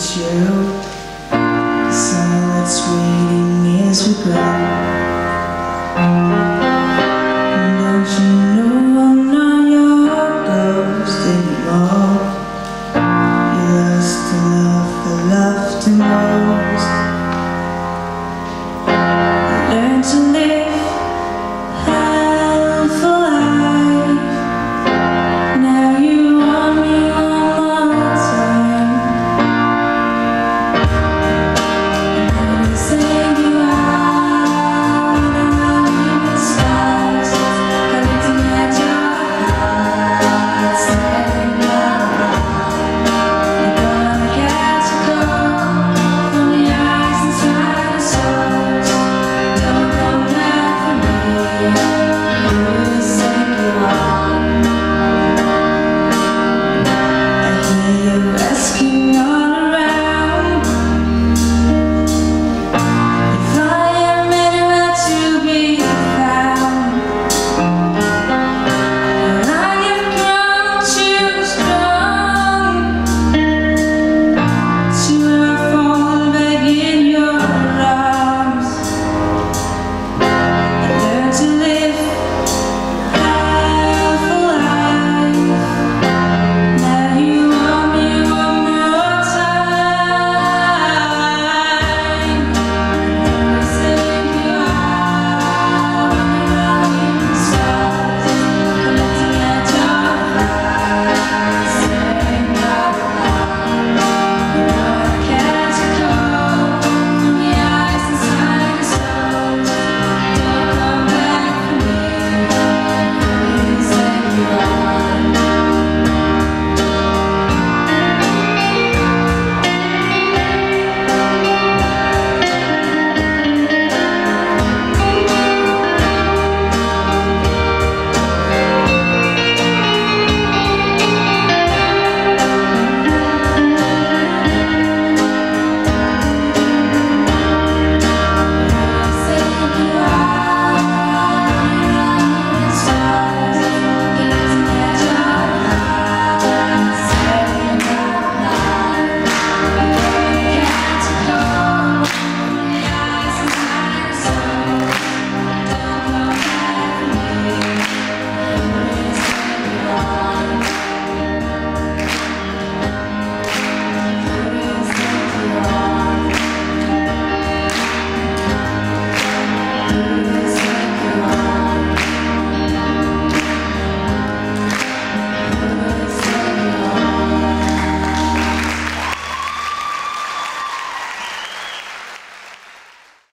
you.